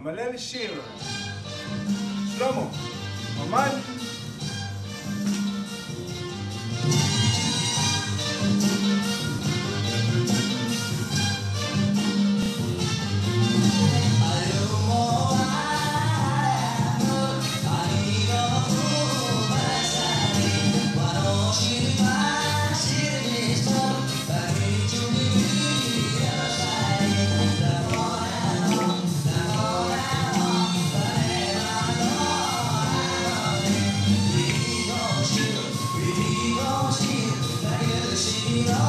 המלא לשיר. שלמה, אמן me